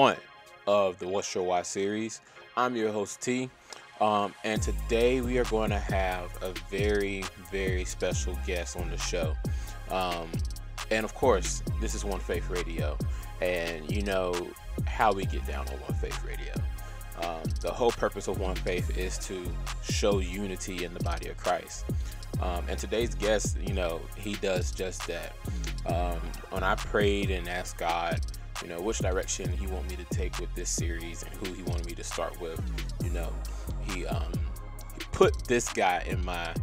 one of the What's Your Why series. I'm your host, T, um, and today we are going to have a very, very special guest on the show. Um, and of course, this is One Faith Radio, and you know how we get down on One Faith Radio. Um, the whole purpose of One Faith is to show unity in the body of Christ. Um, and today's guest, you know, he does just that. Um, when I prayed and asked God, you know, which direction He want me to take with this series and who He wanted me to start with, you know, He um, he put this guy in my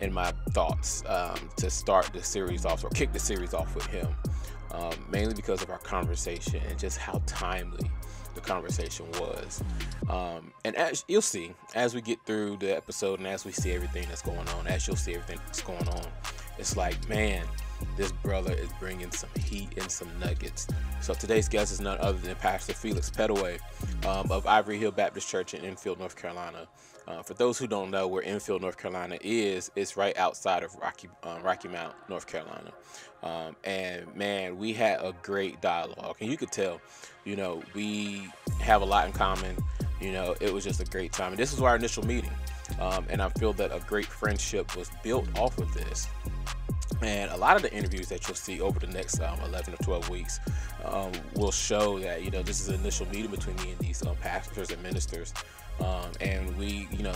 in my thoughts um, to start the series off or kick the series off with him, um, mainly because of our conversation and just how timely the conversation was. Um, and as you'll see, as we get through the episode and as we see everything that's going on, as you'll see everything that's going on, it's like, man, this brother is bringing some heat and some nuggets. So today's guest is none other than Pastor Felix Petteway um, of Ivory Hill Baptist Church in Enfield, North Carolina. Uh, for those who don't know where Enfield, North Carolina is, it's right outside of Rocky um, Rocky Mount, North Carolina. Um, and man, we had a great dialogue, and you could tell, you know, we have a lot in common. You know, it was just a great time, and this is our initial meeting. Um, and I feel that a great friendship was built off of this. And a lot of the interviews that you'll see over the next um, 11 or 12 weeks um, will show that, you know, this is an initial meeting between me and these um, pastors and ministers. Um, and we, you know,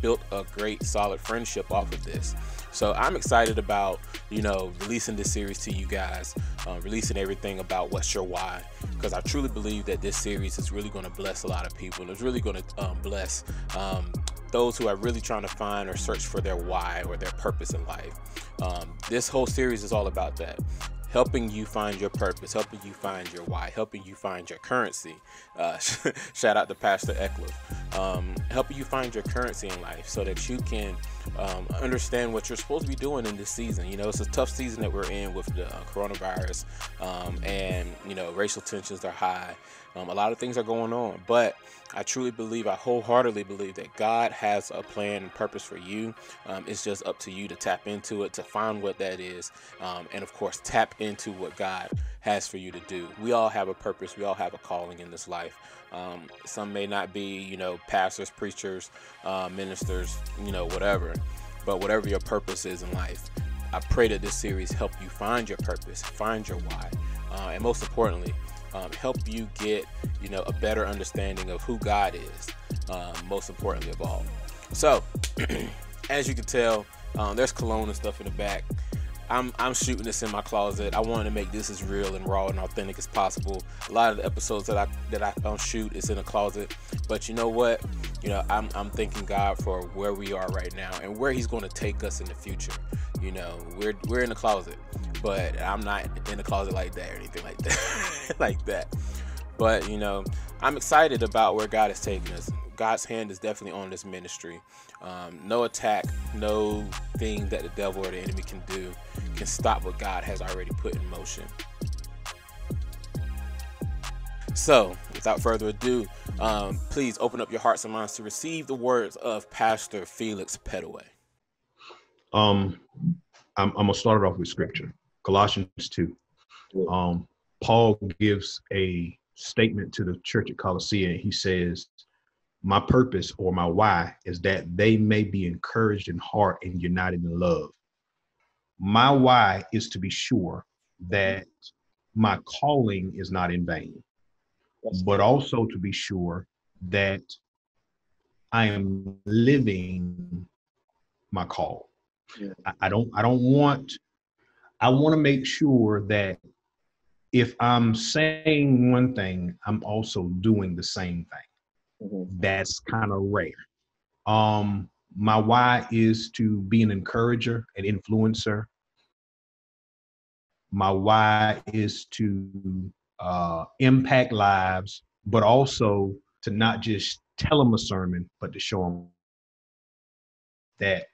built a great solid friendship off of this. So I'm excited about, you know, releasing this series to you guys, uh, releasing everything about what's your why, because I truly believe that this series is really going to bless a lot of people. And it's really going to bless those who are really trying to find or search for their why or their purpose in life. Um, this whole series is all about that helping you find your purpose, helping you find your why, helping you find your currency. Uh, shout out to Pastor Eckler. Um, helping you find your currency in life so that you can um, understand what you're supposed to be doing in this season. You know, it's a tough season that we're in with the uh, coronavirus, um, and you know, racial tensions are high. Um, a lot of things are going on, but I truly believe, I wholeheartedly believe that God has a plan and purpose for you. Um, it's just up to you to tap into it, to find what that is, um, and of course, tap into what God has for you to do. We all have a purpose, we all have a calling in this life. Um, some may not be, you know, pastors, preachers, uh, ministers, you know, whatever, but whatever your purpose is in life, I pray that this series help you find your purpose, find your why, uh, and most importantly, um, help you get you know a better understanding of who God is. Um, most importantly of all. So, as you can tell, um, there's cologne and stuff in the back. I'm, I'm shooting this in my closet. I wanted to make this as real and raw and authentic as possible. A lot of the episodes that I that I don't shoot is in a closet, but you know what? You know, I'm, I'm thanking God for where we are right now and where He's going to take us in the future. You know, we're we're in the closet, but I'm not in the closet like that or anything like that, like that. But you know, I'm excited about where God is taking us. God's hand is definitely on this ministry. Um, no attack, no thing that the devil or the enemy can do can stop what God has already put in motion. So, without further ado, um, please open up your hearts and minds to receive the words of Pastor Felix Petteway. Um, I'm, I'm gonna start it off with scripture, Colossians two. Um, Paul gives a statement to the church at Colossae. He says, "My purpose or my why is that they may be encouraged in heart and united in love. My why is to be sure that my calling is not in vain, but also to be sure that I am living my call." Yeah. I, I don't I don't want I want to make sure that if I'm saying one thing, I'm also doing the same thing. Mm-hmm. That's kind of rare. Um, my why is to be an encourager, an influencer. My why is to uh, impact lives, but also to not just tell them a sermon, but to show them that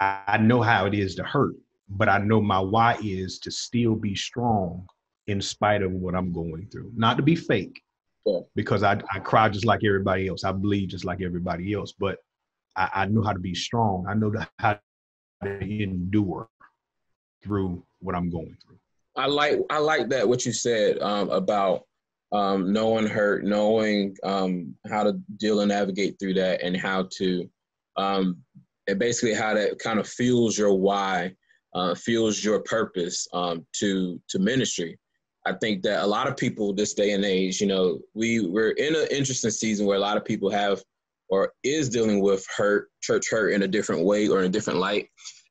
I know how it is to hurt, but I know my why is to still be strong in spite of what I'm going through. Not to be fake, yeah. because I, I cry just like everybody else. I bleed just like everybody else, but I, I know how to be strong. I know how to endure through what I'm going through. I like I like that what you said um, about um, knowing hurt, knowing um, how to deal and navigate through that, and how to um, and basically how that kind of fuels your why, uh, fuels your purpose um, to to ministry. I think that a lot of people this day and age, you know, we we're in an interesting season where a lot of people have or is dealing with hurt, church hurt in a different way or in a different light.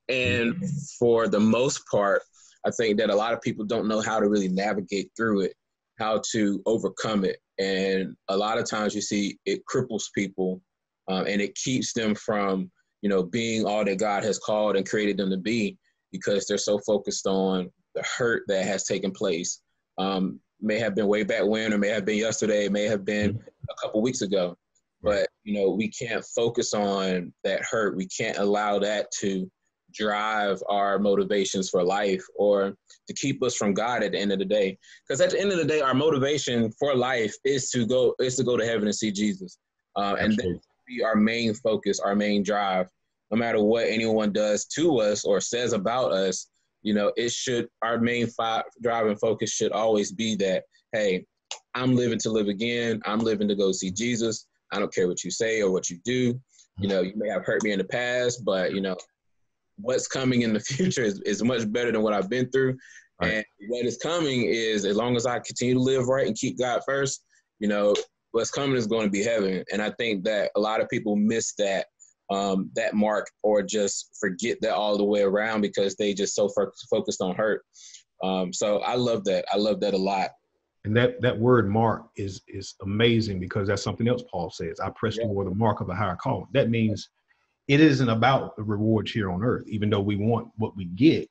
And for the most part, I think that a lot of people don't know how to really navigate through it, how to overcome it. And a lot of times you see it cripples people um, and it keeps them from, you know, being all that God has called and created them to be because they're so focused on the hurt that has taken place. Um, may have been way back when, or may have been yesterday, may have been a couple weeks ago. But you know, we can't focus on that hurt. We can't allow that to drive our motivations for life or to keep us from God at the end of the day. Because at the end of the day, our motivation for life is to go is to go to heaven and see Jesus, uh, and that be our main focus, our main drive. No matter what anyone does to us or says about us, you know, it should our main fi- drive and focus should always be that. Hey, I'm living to live again. I'm living to go see Jesus. I don't care what you say or what you do. You know, you may have hurt me in the past, but you know, what's coming in the future is, is much better than what I've been through. Right. And what is coming is as long as I continue to live right and keep God first, you know, what's coming is going to be heaven. And I think that a lot of people miss that um, that mark or just forget that all the way around because they just so focused on hurt. Um, so I love that. I love that a lot. And that that word mark is is amazing because that's something else Paul says. I press yeah. toward the mark of a higher call. That means it isn't about the rewards here on earth, even though we want what we get.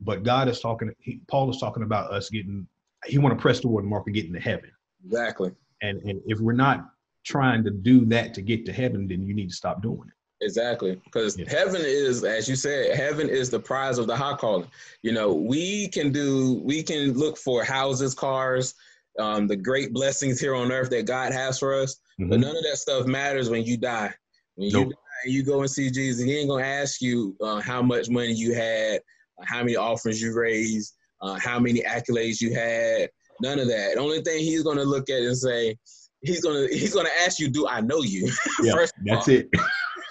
But God is talking. He, Paul is talking about us getting. He want to press toward the mark of getting to heaven. Exactly. And and if we're not trying to do that to get to heaven, then you need to stop doing it. Exactly, because yeah. heaven is, as you said, heaven is the prize of the high calling. You know, we can do, we can look for houses, cars, um, the great blessings here on earth that God has for us. Mm-hmm. But none of that stuff matters when you die. When nope. you die, you go and see Jesus. He ain't gonna ask you uh, how much money you had, uh, how many offerings you raised, uh, how many accolades you had. None of that. The only thing he's gonna look at and say, he's gonna he's gonna ask you, "Do I know you?" Yeah, that's that's it.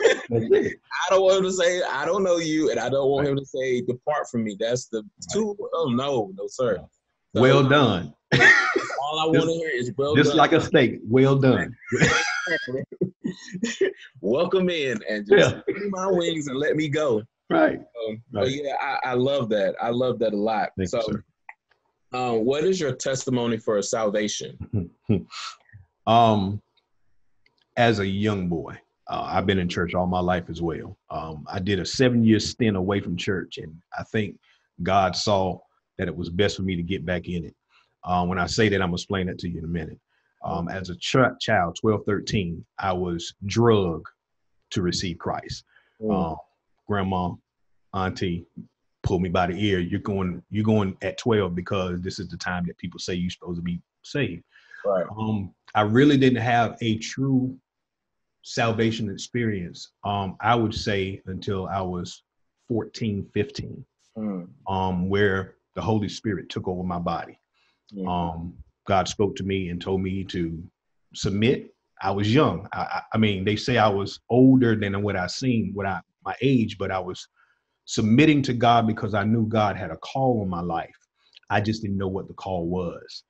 I don't want him to say, "I don't know you," and I don't want him to say, "Depart from me." That's the two. Oh no, no sir. So, well done. All I want to hear is well just done. like a steak. Well done. Welcome in and just yeah. give me my wings and let me go. Right. Um, right. But yeah, I, I, love that. I love that a lot. Thank so, you, um, what is your testimony for a salvation? um, as a young boy, uh, I've been in church all my life as well. Um, I did a seven year stint away from church, and I think God saw that it was best for me to get back in it. Uh, when I say that, I'm gonna explain that to you in a minute. Um, as a ch- child, 12, 13, I was drugged to receive Christ. Mm. Uh, grandma, auntie pulled me by the ear. You're going, you're going at 12 because this is the time that people say you're supposed to be saved. Right. Um, I really didn't have a true salvation experience. Um, I would say until I was 14, 15, mm. um, where the Holy Spirit took over my body. Um, God spoke to me and told me to submit. I was young. I, I, mean, they say I was older than what I seen, what I my age, but I was submitting to God because I knew God had a call on my life. I just didn't know what the call was.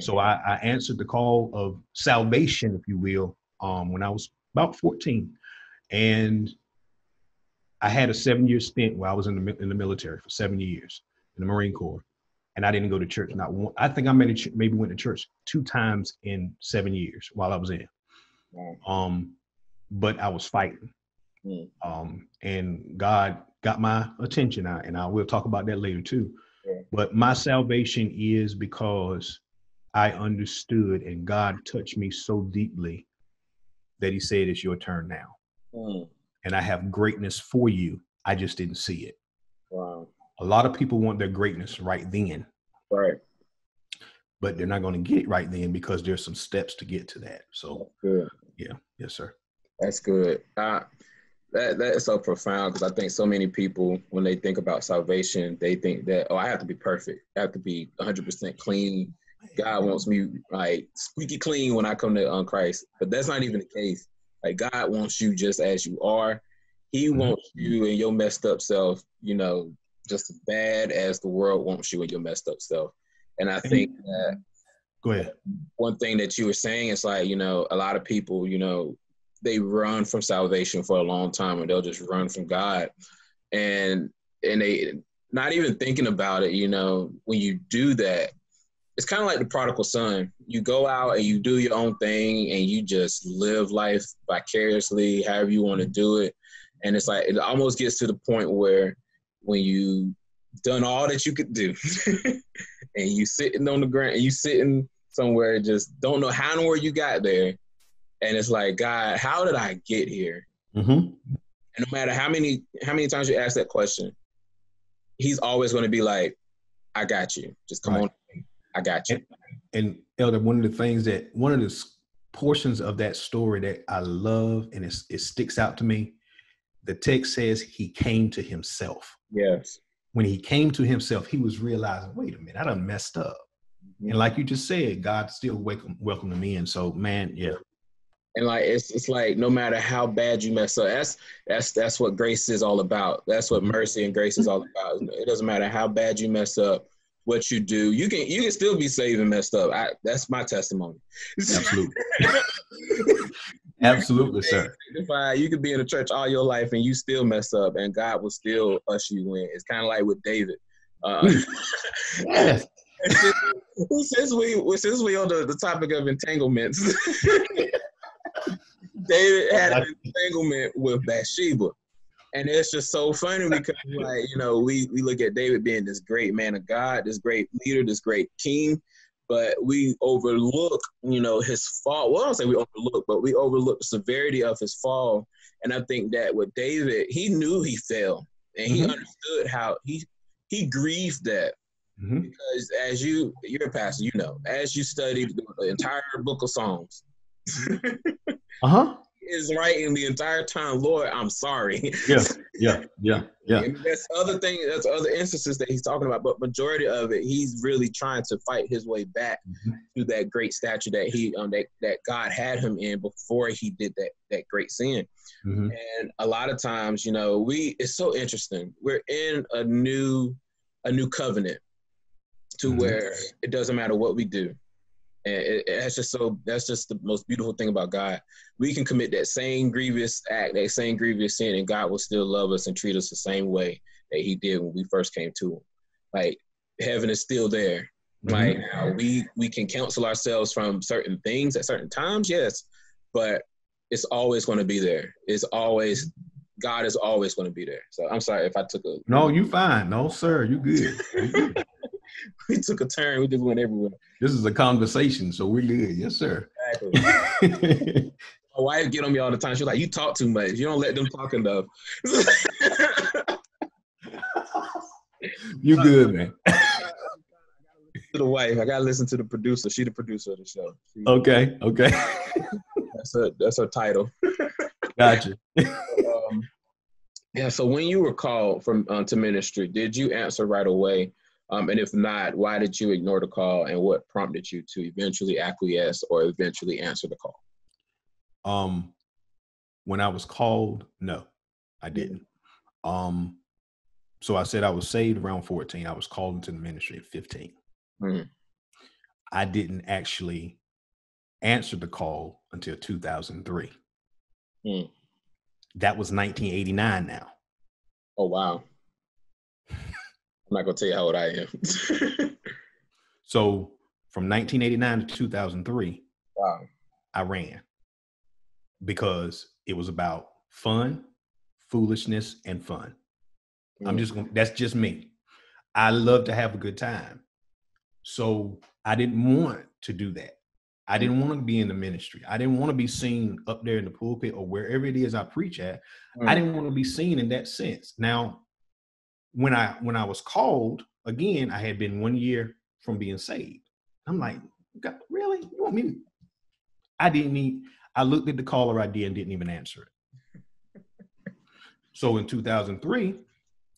So I, I, answered the call of salvation, if you will, um, when I was about 14, and I had a seven year stint where I was in the in the military for seven years in the Marine Corps and I didn't go to church. Not one. I think I maybe maybe went to church two times in seven years while I was in. Um, but I was fighting. Mm. Um, and God got my attention. I, and I will talk about that later too. Yeah. But my salvation is because I understood and God touched me so deeply that He said, "It's your turn now." Mm. And I have greatness for you. I just didn't see it. Wow a lot of people want their greatness right then. Right. But they're not going to get it right then because there's some steps to get to that. So, good. yeah. Yes, sir. That's good. Uh, that that is so profound because I think so many people when they think about salvation, they think that oh, I have to be perfect, I have to be 100 percent clean. God wants me like squeaky clean when I come to um, Christ, but that's not even the case. Like God wants you just as you are. He mm-hmm. wants you and your messed up self, you know, just as bad as the world wants you and your messed up self. And I think that go ahead. One thing that you were saying is like, you know, a lot of people, you know, they run from salvation for a long time and they'll just run from God. And and they not even thinking about it, you know, when you do that, it's kind of like the prodigal son. You go out and you do your own thing and you just live life vicariously, however you want to do it. And it's like it almost gets to the point where when you done all that you could do and you sitting on the ground and you sitting somewhere just don't know how and where you got there and it's like, God, how did I get here? Mm-hmm. And no matter how many how many times you ask that question, He's always going to be like, "I got you. Just come right. on, I got you." And, and Elder, one of the things that one of the portions of that story that I love and it, it sticks out to me, the text says he came to himself. Yes. When he came to himself, he was realizing, wait a minute, I done messed up. Mm-hmm. And like you just said, God still welcome welcomed me in. So man, yeah, and like it's it's like no matter how bad you mess up, that's that's that's what grace is all about. That's what mercy and grace is all about. It doesn't matter how bad you mess up, what you do, you can you can still be saved and messed up. I, that's my testimony. Absolutely, absolutely, sir. You could be in the church all your life and you still mess up, and God will still usher you in. It's kind of like with David. Uh, yes. since we since we on the, the topic of entanglements. David had an entanglement with Bathsheba. And it's just so funny because, like, you know, we, we look at David being this great man of God, this great leader, this great king, but we overlook, you know, his fall. Well, I don't say we overlook, but we overlook the severity of his fall. And I think that with David, he knew he fell and he mm-hmm. understood how he he grieved that. Mm-hmm. Because as you, you're a pastor, you know, as you studied the entire book of Psalms, uh-huh is writing the entire time, Lord, I'm sorry. Yeah, yeah, yeah, yeah. And that's other thing. That's other instances that he's talking about, but majority of it, he's really trying to fight his way back mm-hmm. to that great stature that he um that, that God had him in before he did that that great sin. Mm-hmm. And a lot of times, you know, we it's so interesting. We're in a new a new covenant to mm-hmm. where it doesn't matter what we do and it, that's just so that's just the most beautiful thing about God. We can commit that same grievous act, that same grievous sin, and God will still love us and treat us the same way that He did when we first came to Him. Like heaven is still there. Mm-hmm. Like now we we can counsel ourselves from certain things at certain times, yes, but it's always going to be there. It's always God is always going to be there. So I'm sorry if I took a no. You fine, no sir. You good. You good. we took a turn. We just went everywhere. This is a conversation, so we're good. Yes, sir. Exactly. My wife get on me all the time. She's like, "You talk too much. You don't let them talk enough." you good, man. to the wife, I gotta listen to the producer. She the producer of the show. She, okay, okay. that's her. That's her title. Gotcha. Um, yeah. So when you were called from uh, to ministry, did you answer right away? Um, and if not, why did you ignore the call and what prompted you to eventually acquiesce or eventually answer the call? Um, when I was called, no, I mm-hmm. didn't. Um, so I said I was saved around 14. I was called into the ministry at 15. Mm. I didn't actually answer the call until 2003. Mm. That was 1989 now. Oh, wow. I'm not gonna tell you how old I am. so from 1989 to 2003, wow, I ran because it was about fun, foolishness, and fun. Mm. I'm just gonna, that's just me. I love to have a good time. So I didn't want to do that. I didn't want to be in the ministry. I didn't want to be seen up there in the pulpit or wherever it is I preach at. Mm. I didn't want to be seen in that sense. Now, when I when I was called again, I had been one year from being saved. I'm like, God, really? You want me? To? I didn't need. I looked at the caller ID and didn't even answer it. So in 2003,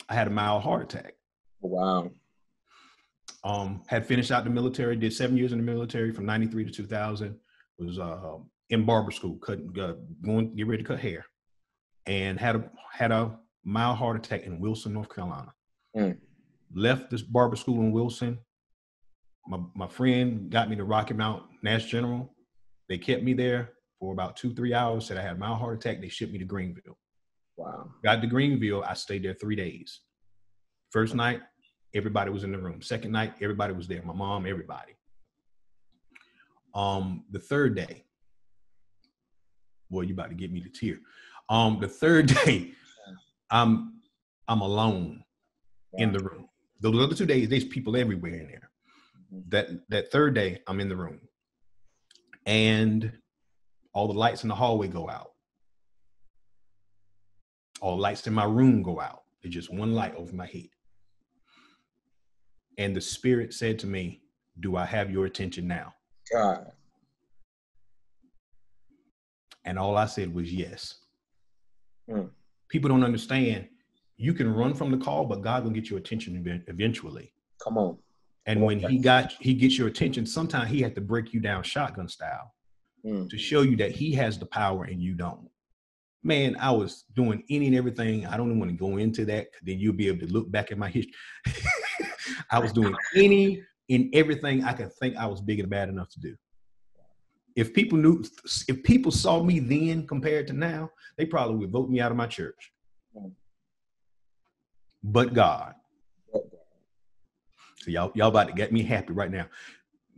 I had a mild heart attack. Wow. Um, had finished out the military, did seven years in the military from 93 to 2000. Was uh, in barber school, cutting, uh, going, get ready to cut hair. And had a, had a mild heart attack in Wilson, North Carolina. Mm. Left this barber school in Wilson. My, my friend got me to Rocky Mount Nash General. They kept me there for about two, three hours. Said I had a mild heart attack. They shipped me to Greenville. Wow. Got to Greenville. I stayed there three days. First night, everybody was in the room. Second night, everybody was there. My mom, everybody. Um, the third day, boy, you about to get me to tear. Um, the third day, I'm I'm alone in the room. Those other two days, there's people everywhere in there. That that third day, I'm in the room, and all the lights in the hallway go out. All lights in my room go out. It's just one light over my head. And the spirit said to me, "Do I have your attention now?" God. And all I said was yes. Hmm. People don't understand. You can run from the call, but God will get your attention eventually. Come on. And when he got he gets your attention, sometimes he had to break you down shotgun style Mm. to show you that he has the power and you don't. Man, I was doing any and everything. I don't even want to go into that. Then you'll be able to look back at my history. I was doing any and everything I could think I was big and bad enough to do. If people knew, if people saw me then compared to now, they probably would vote me out of my church. But God, so y'all, y'all about to get me happy right now.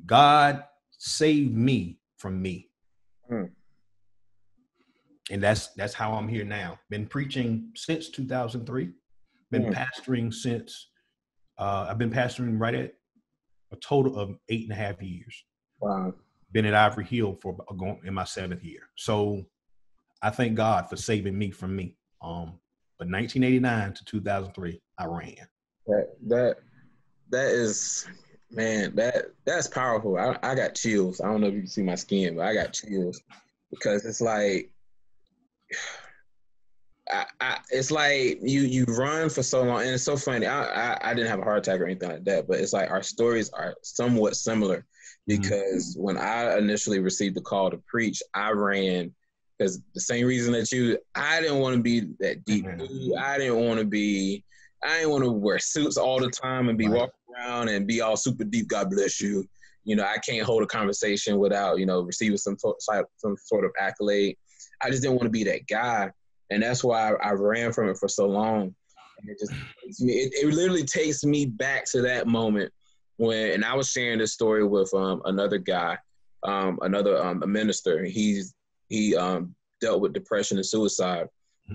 God saved me from me. Hmm. And that's that's how I'm here now. Been preaching since 2003. Been Hmm. pastoring since uh, I've been pastoring right at a total of eight and a half years. Wow. Been at Ivory Hill for going in my seventh year. So I thank God for saving me from me. Um, but 1989 to 2003, I ran. That that that is man, that that's powerful. I, I got chills. I don't know if you can see my skin, but I got chills because it's like I, I, it's like you you run for so long, and it's so funny. I, I I didn't have a heart attack or anything like that, but it's like our stories are somewhat similar because when I initially received the call to preach, I ran because the same reason that you, I didn't want to be that deep. Mhm. I didn't want to be. I didn't want to wear suits all the time and be Right. walking around and be all super deep. God bless you. You know, I can't hold a conversation without you know receiving some sort some sort of accolade. I just didn't want to be that guy, and that's why I, I ran from it for so long. And it just it, it literally takes me back to that moment when, and I was sharing this story with um, another guy, um, another um, a minister. He's he um, dealt with depression and suicide,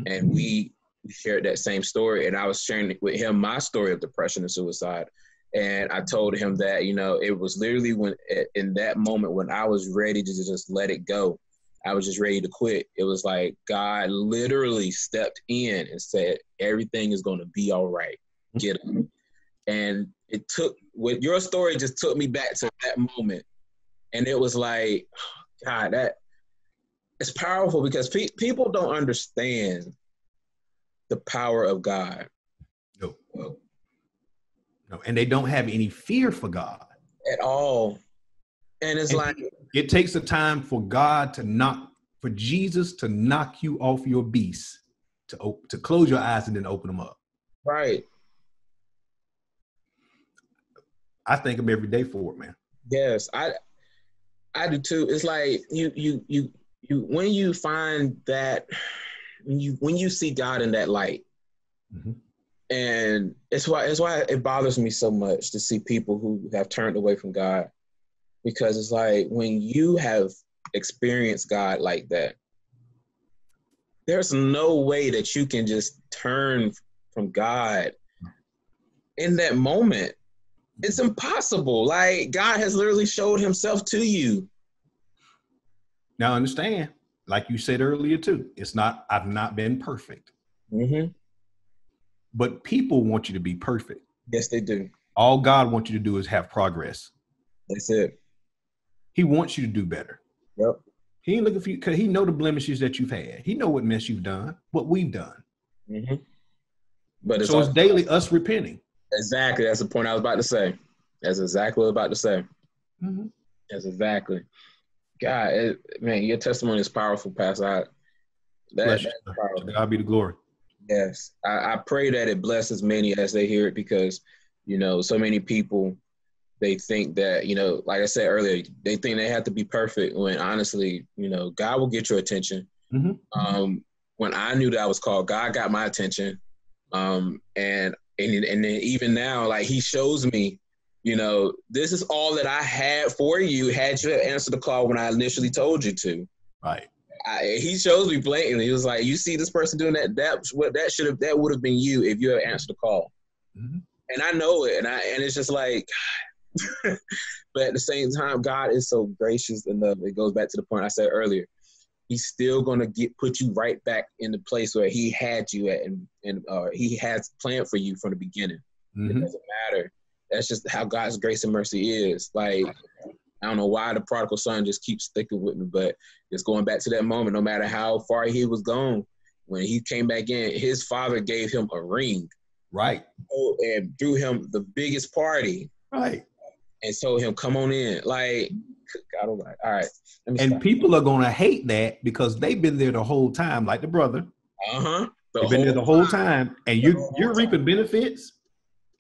and we shared that same story. And I was sharing with him my story of depression and suicide. And I told him that you know it was literally when in that moment when I was ready to just let it go. I was just ready to quit. It was like God literally stepped in and said, "Everything is going to be all right. Get up." And it took with your story just took me back to that moment, and it was like, God, that it's powerful because pe- people don't understand the power of God. No. No. And they don't have any fear for God. at all. And it's And like, It takes a time for God to knock, for Jesus to knock you off your beast, to op- to close your eyes and then open them up. right, I thank him every day for it, man. yes, I, I do too. It's like you, you, you, you. When you find that, when you when you see God in that light, Mhm. and it's why it's why it bothers me so much to see people who have turned away from God, because it's like when you have experienced God like that, there's no way that you can just turn from God in that moment. It's impossible. Like God has literally showed himself to you. Now understand, like you said earlier too, it's not, I've not been perfect, Mm-hmm. but people want you to be perfect. Yes, they do. All God wants you to do is have progress. That's it. He wants you to do better. Yep. He ain't looking for you because he know the blemishes that you've had. He know what mess you've done, what we've done. Mm-hmm. But it's so it's daily us repenting. Exactly. That's the point I was about to say. That's exactly what I was about to say. Mm-hmm. That's exactly. God, it, man, your testimony is powerful, Pastor. I, that, powerful. God be the glory. Yes, I, I pray that it blesses many as they hear it because, you know, so many people they think that you know, like I said earlier, they think they have to be perfect. When honestly, you know, God will get your attention. Mm-hmm. Um, when I knew that I was called, God got my attention, um, and and and then even now, like He shows me, you know, this is all that I had for you. Had you answered the call when I initially told you to, right? I, he shows me blatantly. He was like, "You see this person doing that? That what that should have that would have been you if you had answered the call." Mm-hmm. And I know it, and I and it's just like, but at the same time, God is so gracious enough. It goes back to the point I said earlier. He's still gonna get put you right back in the place where He had you at, and and uh, He has planned for you from the beginning. Mm-hmm. It doesn't matter. That's just how God's grace and mercy is. Like I don't know why the prodigal son just keeps sticking with me, but it's going back to that moment. No matter how far he was gone, when he came back in, his father gave him a ring, right, oh, and threw him the biggest party, right, and told him, "Come on in." Like, God, all right, all right. And stop. people are gonna hate that because they've been there the whole time, like the brother. Uh huh. The they've been there the whole time, time and you you're reaping benefits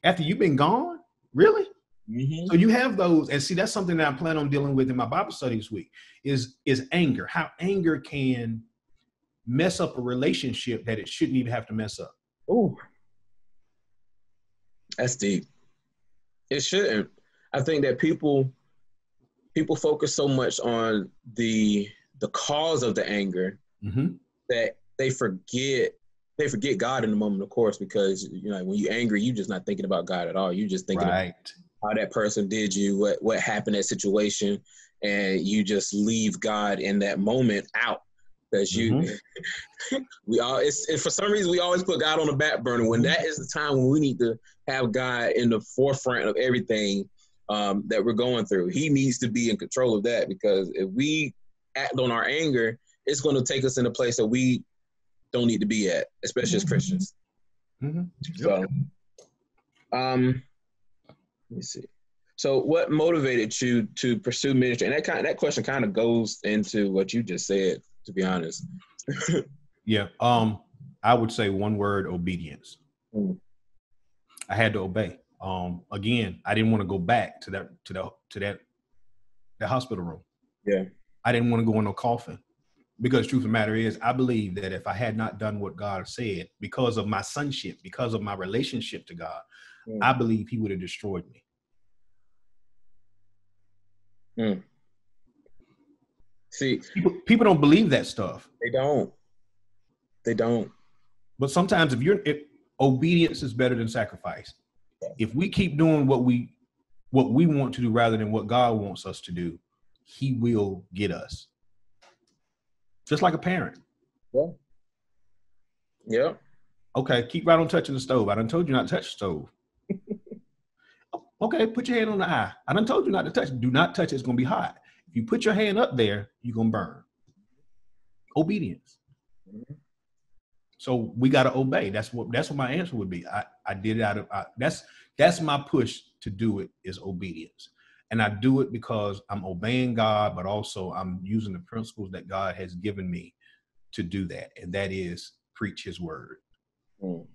after you've been gone. Really? Mm-hmm. So you have those, and see, that's something that I plan on dealing with in my Bible study this week. Is is anger? How anger can mess up a relationship that it shouldn't even have to mess up. Oh, that's deep. It shouldn't. I think that people people focus so much on the the cause of the anger mm-hmm. that they forget they forget God in the moment, of course, because you know when you're angry, you're just not thinking about God at all. You're just thinking right. how that person did you, what what happened that situation, and you just leave God in that moment out because you mm-hmm. we all it's for some reason we always put God on the back burner when that is the time when we need to have God in the forefront of everything um, that we're going through. He needs to be in control of that because if we act on our anger, it's going to take us in a place that we don't need to be at, especially as Christians. Mm-hmm. So, um, let me see. So, what motivated you to pursue ministry? And that kind of, that question kind of goes into what you just said. To be honest. yeah. Um, I would say one word: obedience. Mm. I had to obey. Um, again, I didn't want to go back to that to the to that the hospital room. Yeah. I didn't want to go in no coffin because truth of the matter is i believe that if i had not done what god said because of my sonship because of my relationship to god mm. i believe he would have destroyed me mm. see people, people don't believe that stuff they don't they don't but sometimes if you're if, obedience is better than sacrifice if we keep doing what we what we want to do rather than what god wants us to do he will get us just like a parent. Yeah. Yeah. Okay, keep right on touching the stove. I done told you not to touch the stove. okay, put your hand on the eye. I done told you not to touch. Do not touch it. It's gonna be hot. If you put your hand up there, you're gonna burn. Obedience. Mm-hmm. So we gotta obey. That's what that's what my answer would be. I, I did it out of I, that's that's my push to do it is obedience. And I do it because I'm obeying God, but also I'm using the principles that God has given me to do that. And that is preach his word. Mm.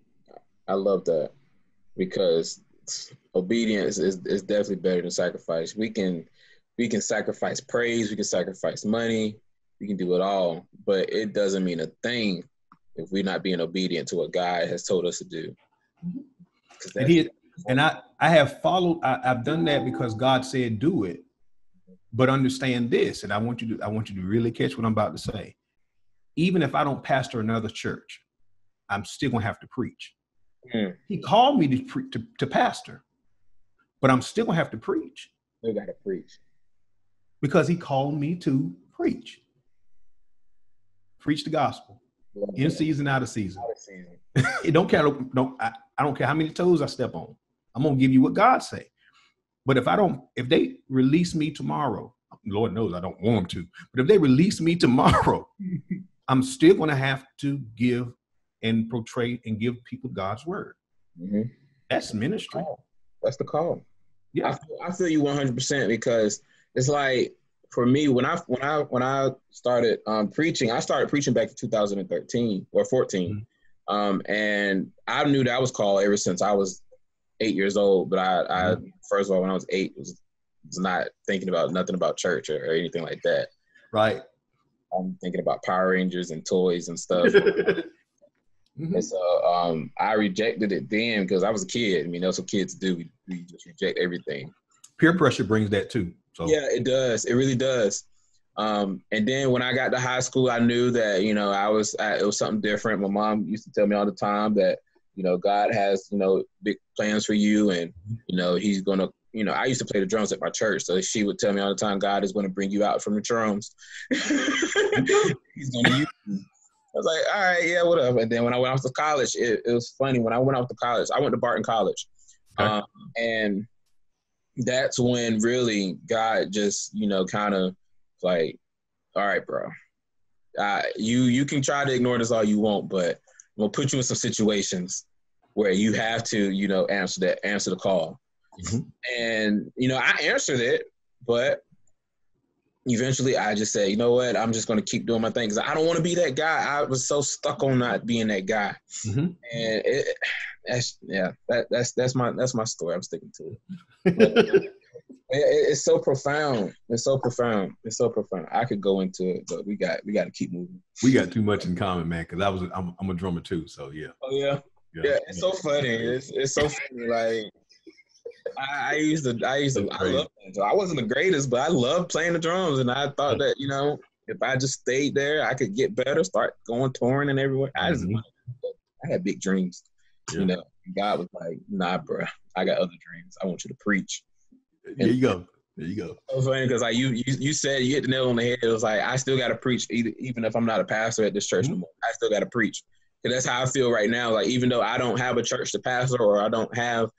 I love that because obedience is, is definitely better than sacrifice. We can we can sacrifice praise, we can sacrifice money, we can do it all, but it doesn't mean a thing if we're not being obedient to what God has told us to do. And he, and I, I have followed, I, I've done that because God said do it. But understand this, and I want you to, I want you to really catch what I'm about to say. Even if I don't pastor another church, I'm still gonna have to preach. Mm. He called me to, pre- to, to pastor, but I'm still gonna have to preach. You gotta preach because he called me to preach. Preach the gospel in season, out of season. Out of season. it don't care. Don't I, I, don't care how many toes I step on. I'm gonna give you what God say. But if I don't, if they release me tomorrow, Lord knows I don't want them to. But if they release me tomorrow, I'm still gonna have to give and portray and give people God's word. Mm-hmm. That's ministry. That's the call. Yeah. I feel, I feel you 100% because it's like for me when I when I when I started um, preaching, I started preaching back in 2013 or 14, mm-hmm. um, and I knew that I was called ever since I was eight years old. But I, I mm-hmm. first of all, when I was eight, was was not thinking about nothing about church or, or anything like that. Right. I'm thinking about Power Rangers and toys and stuff. mm-hmm. And so um, I rejected it then because I was a kid. I mean, that's what kids do. We, we just reject everything. Peer pressure brings that too. So yeah, it does. It really does. Um, and then when I got to high school, I knew that you know I was I, it was something different. My mom used to tell me all the time that you know God has you know big plans for you, and you know He's gonna you know, I used to play the drums at my church, so she would tell me all the time, God is going to bring you out from the drums. He's to use you. I was like, all right, yeah, whatever. And then when I went off to college, it, it was funny. When I went off to college, I went to Barton College. Okay. Um, and that's when really God just, you know, kind of like, all right, bro, uh, you you can try to ignore this all you want, but we'll put you in some situations where you have to, you know, answer that answer the call. Mm-hmm. And, you know, I answered it, but eventually I just said, you know what, I'm just going to keep doing my thing because I don't want to be that guy. I was so stuck on not being that guy. Mm-hmm. And it, that's, yeah, that, that's, that's my, that's my story. I'm sticking to it. But, it, it's so profound. It's so profound. It's so profound. I could go into it, but we got we got to keep moving. We got too much in common, man. Because I was I'm, I'm a drummer too, so yeah. Oh yeah, yeah. yeah it's so funny. It's it's so funny. Like I, I, used to, I used to, I love. I wasn't the greatest, but I loved playing the drums, and I thought that you know, if I just stayed there, I could get better, start going touring and everywhere. I just, mm-hmm. I had big dreams, yeah. you know. God was like, "Nah, bro, I got other dreams. I want you to preach." There you go. There you go. Was funny because like you, you, you said you hit the nail on the head. It was like I still got to preach, even if I'm not a pastor at this church mm-hmm. no more. I still got to preach. Cause that's how I feel right now. Like even though I don't have a church to pastor or I don't have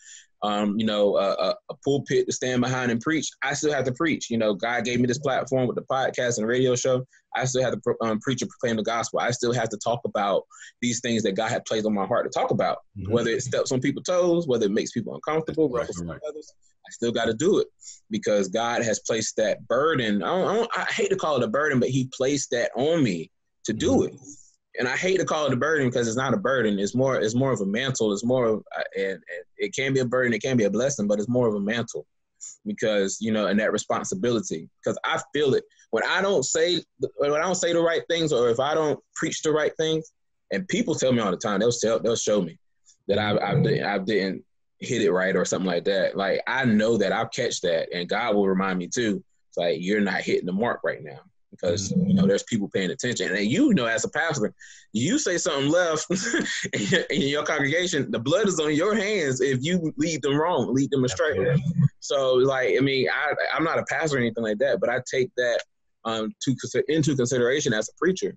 um, you know, a, a, pulpit to stand behind and preach, I still have to preach. You know, God gave me this platform with the podcast and radio show. I still have to um, preach and proclaim the gospel. I still have to talk about these things that God had placed on my heart to talk about, mm-hmm. whether it steps on people's toes, whether it makes people uncomfortable, right, right. others. I still got to do it because God has placed that burden. I, don't, I, don't, I, hate to call it a burden, but He placed that on me to do mm-hmm. it and I hate to call it a burden because it's not a burden. It's more it's more of a mantle. It's more of uh, and, it can be a burden. It can be a blessing, but it's more of a mantle because you know and that responsibility because I feel it when I don't say when I don't say the right things or if I don't preach the right things and people tell me all the time they'll tell they'll show me that I I, I didn't hit it right or something like that. Like I know that I'll catch that and God will remind me too. It's like you're not hitting the mark right now because you know there's people paying attention. And you know, as a pastor, you say something left in your congregation, the blood is on your hands if you lead them wrong, lead them astray. So, like, I mean, I I'm not a pastor or anything like that, but I take that um, to into consideration as a preacher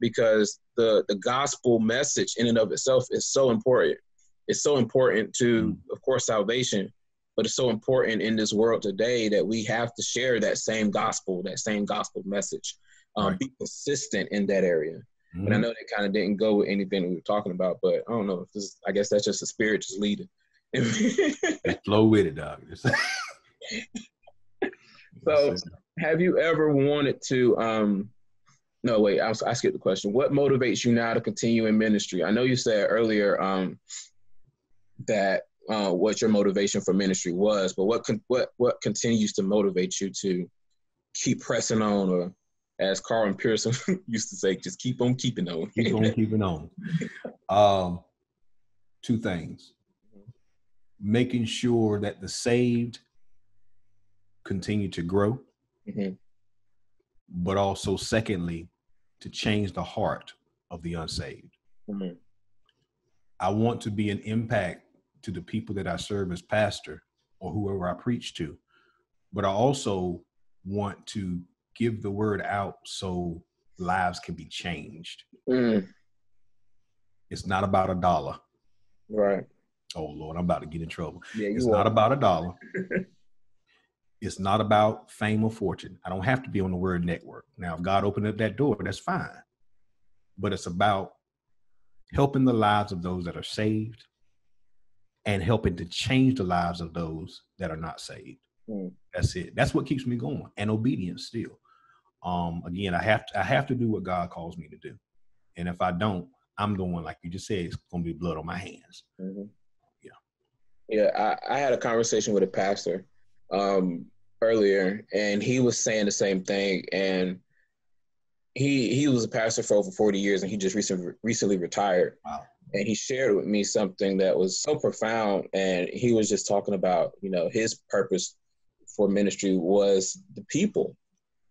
because the the gospel message in and of itself is so important. It's so important to, mm. of course, salvation, but it's so important in this world today that we have to share that same gospel, that same gospel message. Um, right. Be consistent in that area. Mm-hmm. And I mm-hmm. know that kind of didn't go with anything we were talking about, but I don't know if this. I guess that's just the spirit just leading. flow with it, dog. so, have you ever wanted to? um No, wait. I, I skipped the question. What motivates you now to continue in ministry? I know you said earlier um that uh, what your motivation for ministry was, but what con- what what continues to motivate you to keep pressing on, or as Carlton Pearson used to say, just keep on keeping on. keep on keeping on. Um, two things: making sure that the saved continue to grow, mm-hmm. but also, secondly, to change the heart of the unsaved. Mm-hmm. I want to be an impact to the people that I serve as pastor or whoever I preach to. But I also want to give the word out so lives can be changed. Mm. It's not about a dollar. Right. Oh Lord, I'm about to get in trouble. Yeah, it's are. not about a dollar. it's not about fame or fortune. I don't have to be on the word network. Now, if God opened up that door, that's fine. But it's about helping the lives of those that are saved and helping to change the lives of those that are not saved. Mm. That's it. That's what keeps me going and obedience still. Um, again, I have to I have to do what God calls me to do. And if I don't, I'm the one, like you just said, it's gonna be blood on my hands. Mm-hmm. Yeah. Yeah, I, I had a conversation with a pastor um earlier and he was saying the same thing. And he he was a pastor for over 40 years and he just recently recently retired. Wow. And he shared with me something that was so profound. And he was just talking about, you know, his purpose for ministry was the people,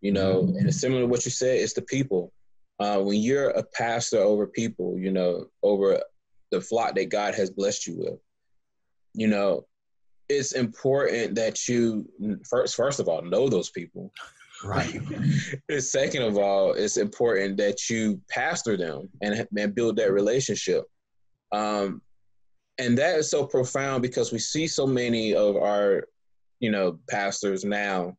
you know, mm-hmm. and it's similar to what you said, it's the people. Uh, when you're a pastor over people, you know, over the flock that God has blessed you with, you know, it's important that you first first of all know those people Right. Second of all, it's important that you pastor them and, and build that relationship. Um, and that is so profound because we see so many of our, you know, pastors now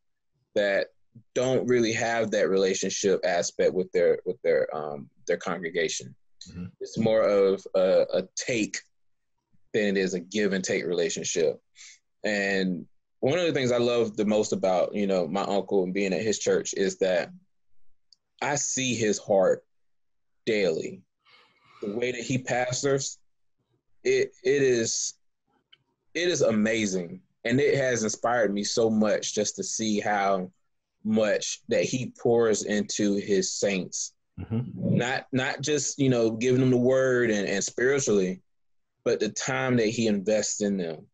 that don't really have that relationship aspect with their with their um, their congregation. Mm-hmm. It's more of a, a take than it is a give and take relationship. And one of the things I love the most about you know my uncle and being at his church is that I see his heart daily. The way that he pastors, it it is it is amazing, and it has inspired me so much just to see how much that he pours into his saints. Mm-hmm. Not not just you know giving them the word and, and spiritually, but the time that he invests in them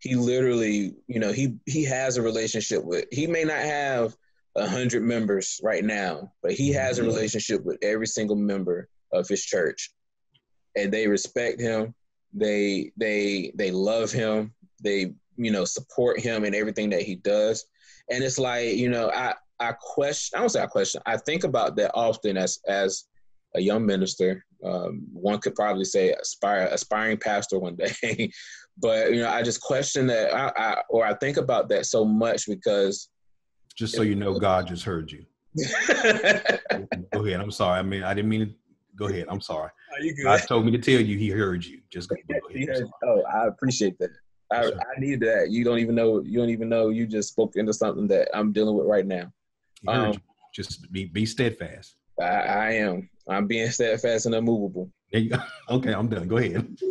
he literally, you know, he he has a relationship with. He may not have a hundred members right now, but he has a mm-hmm. relationship with every single member of his church, and they respect him. They they they love him. They you know support him in everything that he does, and it's like you know I I question. I don't say I question. I think about that often as as a young minister. Um, one could probably say aspire aspiring pastor one day, but you know i just question that I, I, or i think about that so much because just so you know god just heard you go ahead i'm sorry i mean i didn't mean to go ahead. I'm sorry. God told me to tell you he heard you. Just go, ahead, oh i appreciate that. I, I need that. You don't even know you don't even know you just spoke into something that i'm dealing with right now. Um, just be be steadfast. I, I am. I'm being steadfast and unmovable okay i'm done. Go ahead.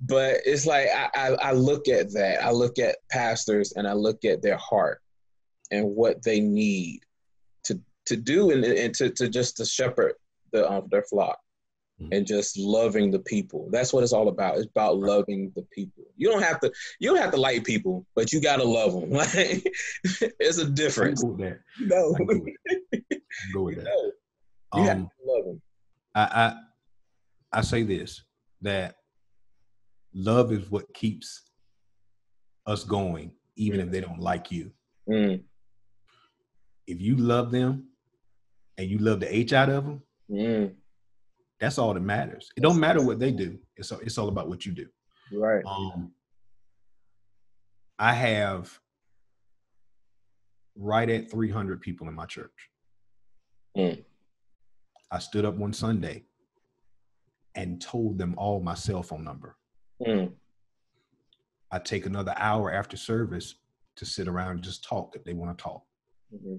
But it's like I, I, I look at that. I look at pastors and I look at their heart and what they need to to do and, and to, to just to shepherd the um, their flock mm-hmm. and just loving the people. That's what it's all about. It's about loving the people. You don't have to you don't have to like people, but you gotta love them. Like it's a difference. Go with that. No. Go with that. You, um, have to love them. I, I I say this that love is what keeps us going, even if they don't like you. Mm. If you love them and you love the H out of them, that's all that matters. It don't matter what they do. It's all, it's all about what you do. Right. Um, I have right at 300 people in my church. Mm. I stood up one Sunday and told them all my cell phone number. Mm. I take another hour after service to sit around and just talk if they want to talk, mm-hmm.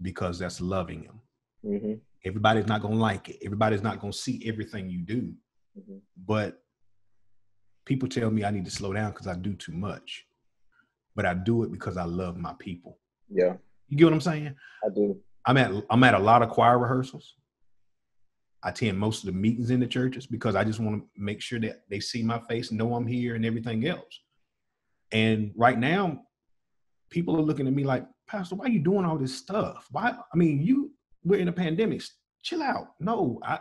because that's loving them. Mm-hmm. Everybody's not gonna like it. Everybody's not gonna see everything you do, mm-hmm. but people tell me I need to slow down because I do too much, but I do it because I love my people. Yeah, you get what I'm saying? I do. I'm at I'm at a lot of choir rehearsals. I attend most of the meetings in the churches because I just want to make sure that they see my face, know I'm here, and everything else. And right now, people are looking at me like, Pastor, why are you doing all this stuff? Why? I mean, you we're in a pandemic. Chill out. No, I.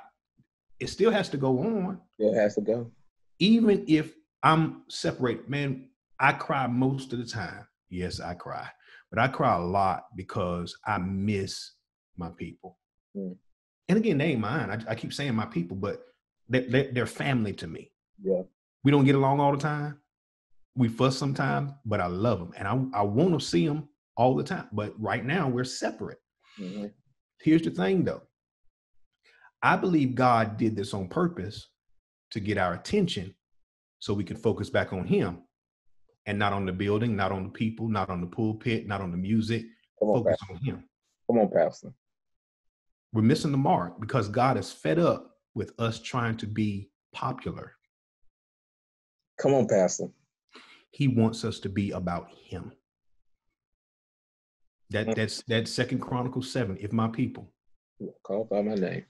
It still has to go on. It has to go. Even if I'm separated, man, I cry most of the time. Yes, I cry, but I cry a lot because I miss my people. Mm and again, they ain't mine. I, I keep saying my people, but they, they're family to me. Yeah. We don't get along all the time. We fuss sometimes, but I love them, and I I want to see them all the time. But right now we're separate. Mm-hmm. Here's the thing, though. I believe God did this on purpose to get our attention so we can focus back on him and not on the building, not on the people, not on the pulpit, not on the music. Come on, focus Pastor. on him. Come on, Pastor. We're missing the mark because God is fed up with us trying to be popular. Come on, Pastor. He wants us to be about him. That Mm. that's that second Chronicles 7, if my people. Call by my name.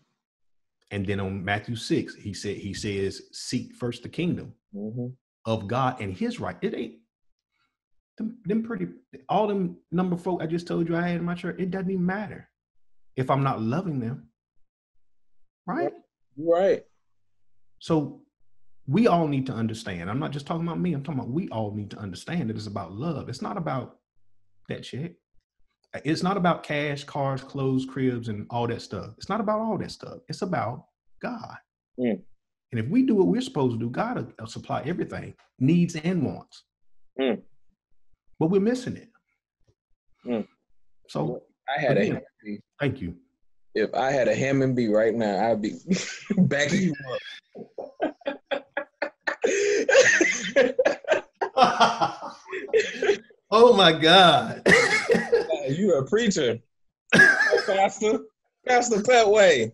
And then on Matthew 6, he said he says, seek first the kingdom hmm of God and his right. It ain't them, them pretty all them number folk I just told you I had in my church, it doesn't even matter if I'm not loving them. Right? Right. So we all need to understand. I'm not just talking about me, I'm talking about we all need to understand that it's about love. It's not about that shit. It's not about cash, cars, clothes, cribs, and all that stuff. It's not about all that stuff. It's about God. Mm. And if we do what we're supposed to do, God will, will supply everything, needs and wants. Mm. But we're missing it. Mm. So I had a Again. Hammond thank you. If I had a Hammond B right now, I'd be backing you up. oh my God. you a preacher, Pastor, Pastor that Petteway.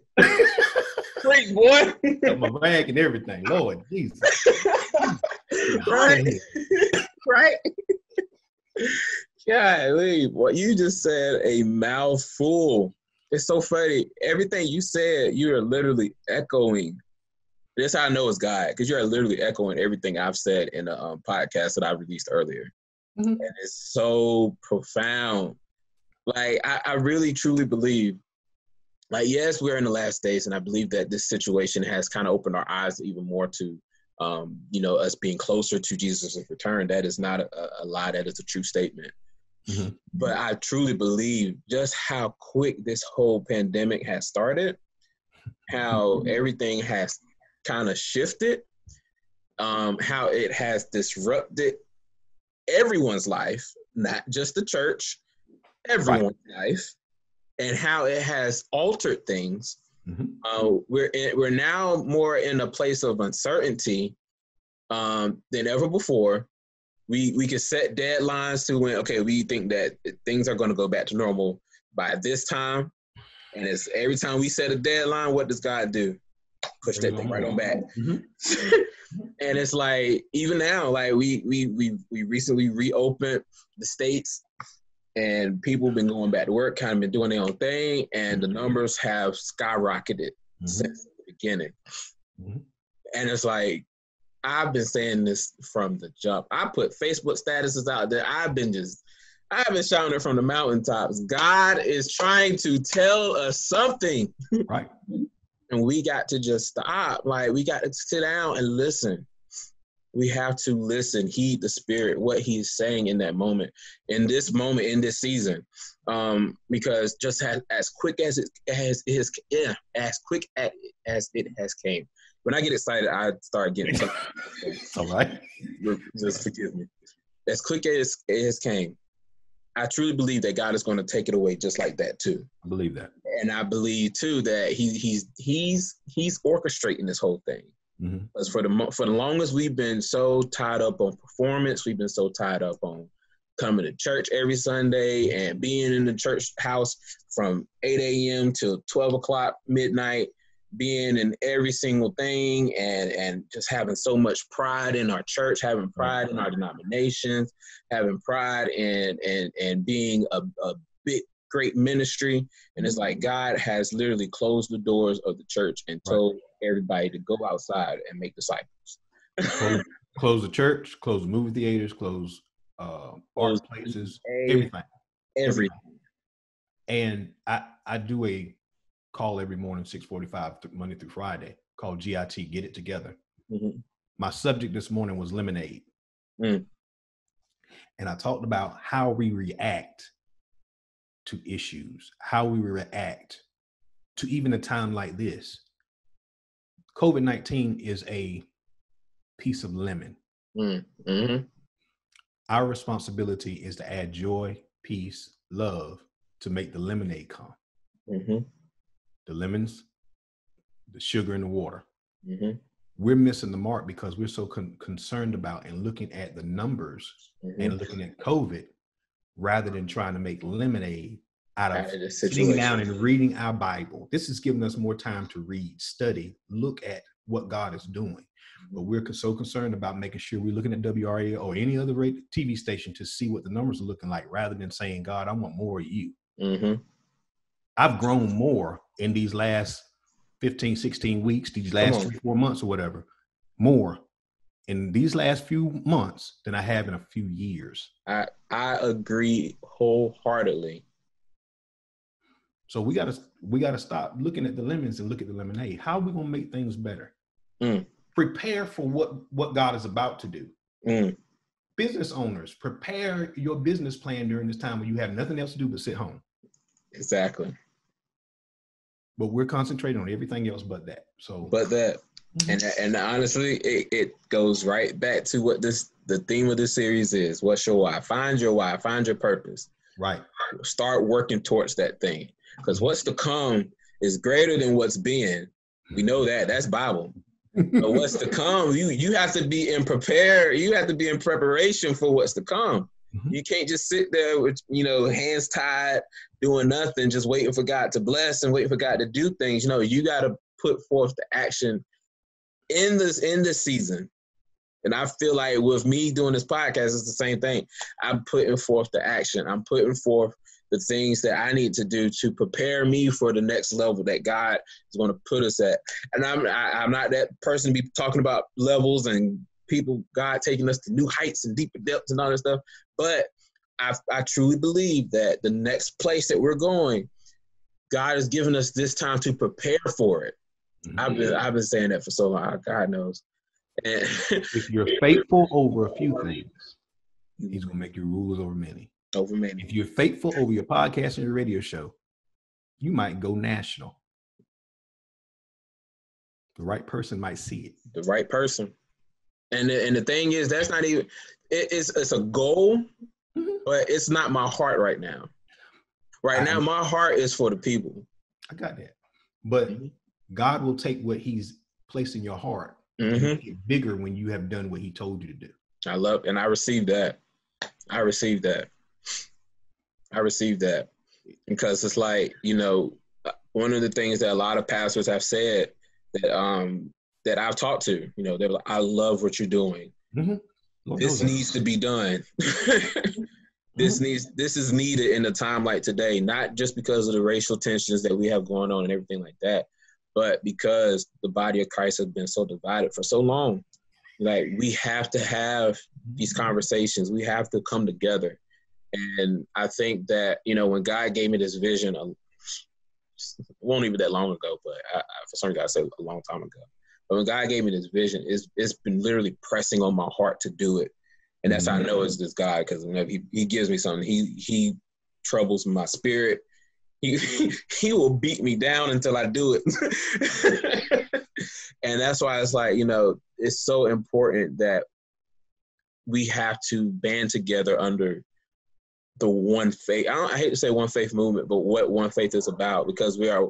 Preach, boy. Got my bag and everything. Lord Jesus. right, right. Golly, what you just said a mouthful. It's so funny. Everything you said, you are literally echoing. This how I know it's God, because you are literally echoing everything I've said in the um, podcast that I released earlier. Mhm. And it's so profound. Like I, I really truly believe, like, yes, we're in the last days, and I believe that this situation has kind of opened our eyes even more to um, you know, us being closer to Jesus' return. That is not a, a lie. That is a true statement. Mhm. But I truly believe just how quick this whole pandemic has started, how everything has kind of shifted, um, how it has disrupted everyone's life, not just the church, everyone's life, and how it has altered things Mhm. uh, we're in, we're now more in a place of uncertainty um, than ever before. We we can set deadlines to when okay we think that things are going to go back to normal by this time, and it's every time we set a deadline, what does God do? Push that thing right on back. Mhm. and it's like even now, like we we we we recently reopened the states, and people have been going back to work, kind of been doing their own thing, and the numbers have skyrocketed Mhm. since the beginning. Mhm. And it's like I've been saying this from the jump. I put Facebook statuses out there. I've been just I've been shouting it from the mountaintops. God is trying to tell us something. Right. And we got to just stop. Like we got to sit down and listen. We have to listen, heed the spirit, what he is saying in that moment, in this moment, in this season. Um, because just as, as quick as it as it has yeah, as quick as, as it has came. When I get excited, I start getting all right. just forgive me. As quick as it has came, I truly believe that God is going to take it away just like that too. I believe that. And I believe too that he he's he's he's orchestrating this whole thing. Mhm. Because for the for the longest we've been so tied up on performance, we've been so tied up on coming to church every Sunday and being in the church house from 8 a.m. till 12 o'clock midnight, being in every single thing and and just having so much pride in our church, having pride in our denominations, having pride in and and being a, a big great ministry. And it's like God has literally closed the doors of the church and Right. told everybody to go outside and make disciples. Close, close the church, close the movie theaters, close uh, art places, Every, everything. every And I I do a call every morning, six forty five, Monday through Friday, called GIT, Get It Together. Mhm. My subject this morning was lemonade, Mm. and I talked about how we react to issues, how we react to even a time like this. COVID nineteen is a piece of lemon. Mm, mhm. Our responsibility is to add joy, peace, love to make the lemonade come. Mhm. The lemons the sugar in the water. hmm We're missing the mark because we're so con- concerned about and looking at the numbers hmm and looking at COVID rather than trying to make lemonade out of sitting down and reading our Bible. This is giving us more time to read, study, look at what God is doing. But we're so concerned about making sure we're looking at WRA or any other TV station to see what the numbers are looking like rather than saying, God, I want more of you. hmm I've grown more in these last 15, 16 weeks, these last three, four months or whatever, more in these last few months than I have in a few years. I I agree wholeheartedly. So we gotta we gotta stop looking at the lemons and look at the lemonade. How are we gonna make things better? Mm. Prepare for what what God is about to do. Mm. Business owners, prepare your business plan during this time when you have nothing else to do but sit home. Exactly. But we're concentrating on everything else but that. So But that and and honestly, it, it goes right back to what this the theme of this series is. What's your why? Find your why. Find your purpose. right. Start working towards that thing. Because what's to come is greater than what's been. We know that. That's Bible. But what's to come, you you have to be in prepare. You have to be in preparation for what's to come. Mhm. You can't just sit there with you know hands tied, doing nothing, just waiting for God to bless and waiting for God to do things. You know, you got to put forth the action in this in this season. And I feel like with me doing this podcast, it's the same thing. I'm putting forth the action. I'm putting forth the things that I need to do to prepare me for the next level that God is going to put us at. And I'm I, I'm not that person to be talking about levels and people God taking us to new heights and deeper depths and all that stuff. But I I truly believe that the next place that we're going, God has given us this time to prepare for it. I've been I've been saying that for so long. God knows. And if you're faithful over a few things, he's gonna make you rulers over many. over many. If you're faithful over your podcast and your radio show, you might go national. The right person might see it. the right person. And the, and the thing is, that's not even. It, it's it's a goal, Mhm. but it's not my heart right now. Right now, I- my heart is for the people. I got that. But Mhm. God will take what He's placed in your heart and hmm make it bigger when you have done what He told you to do. I love, and I received that. I received that. I received that because it's like you know, one of the things that a lot of pastors have said that um that I've talked to, you know, they're like, I love what you're doing. Lord this needs to be done. this needs this is needed in a time like today, not just because of the racial tensions that we have going on and everything like that, but because the body of Christ has been so divided for so long. Like we have to have these mm-hmm. conversations. We have to come together. And I think that, you know, when God gave me this vision, it won't even that long ago, but I, I, for some reason I said a long time ago. But when God gave me this vision, it's, it's been literally pressing on my heart to do it. And that's how I mm-hmm. know it's this God because whenever he, he gives me something, he he troubles my spirit. He he will beat me down until I do it. and that's why it's like, you know, it's so important that we have to band together under the one faith. I, don't, I hate to say one faith movement, but what one faith is about because we are.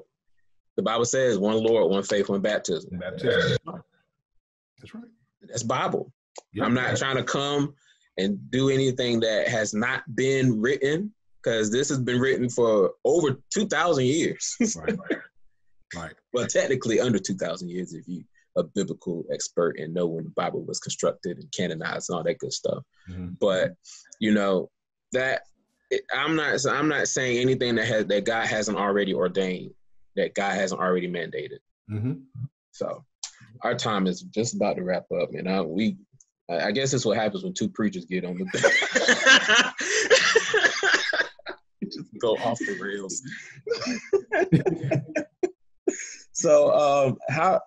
The Bible says one Lord, one faith, one baptism. Baptism. That's right. That's Bible. Yep. I'm not trying to come and do anything that has not been written because this has been written for over 2,000 years. Right. Right. well, technically under 2,000 years if you a biblical expert and know when the Bible was constructed and canonized and all that good stuff. Mhm. But you know that it, I'm not I'm not saying anything that has that God hasn't already ordained, that God hasn't already mandated. Mhm. So our time is just about to wrap up, and I, we I guess that's what happens when two preachers get on the go off the rails. so um how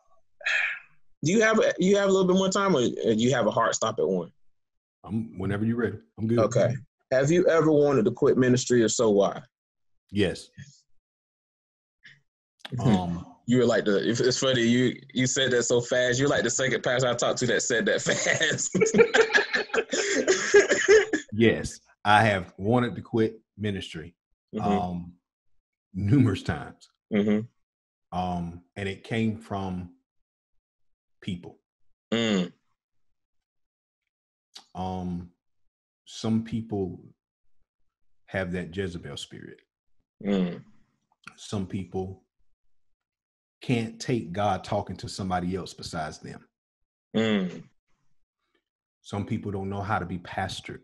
do you have you have a little bit more time or do you have a hard stop at one? I'm whenever you're ready. I'm good. Okay. Have you ever wanted to quit ministry or so why? Yes. Um. You were like the. It's funny, you you said that so fast. You're like the second pastor I talked to that said that fast. yes, I have wanted to quit ministry Mhm, um numerous times. mhm, Um, and it came from people. Mm. Um, some people have that Jezebel spirit. Mm. Some people can't take God talking to somebody else besides them. Mm. Some people don't know how to be pastored.